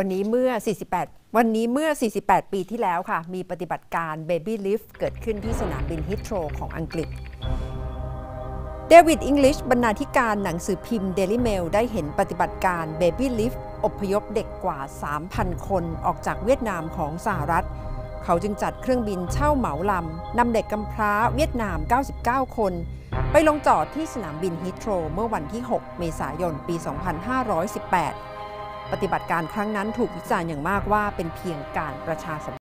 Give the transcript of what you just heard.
วันนี้เมื่อ 48 วันนี้เมื่อ 48 ปีที่แล้วค่ะ มีปฏิบัติการ Baby Lift เกิดขึ้นที่สนามบินฮิตโ r รของอังกฤษเดวิดอิงลิชบรรณาธิการหนังสือพิมพ์ Daily Mail ได้เห็นปฏิบัติการ Baby Lift อพยพเด็กกว่า 3,000 คนออกจากเวียดนามของสหรัฐ เขาจึงจัดเครื่องบินเช่าเหมาลำนำเด็กกำพร้าเวียดนาม 99 คน ไปลงจอดที่สนามบินฮิตโ r รเมื่อวันที่ 6 เมษายน ปี 2518 ปฏิบัติการครั้งนั้นถูกวิจารณ์อย่างมากว่าเป็นเพียงการประชาสัม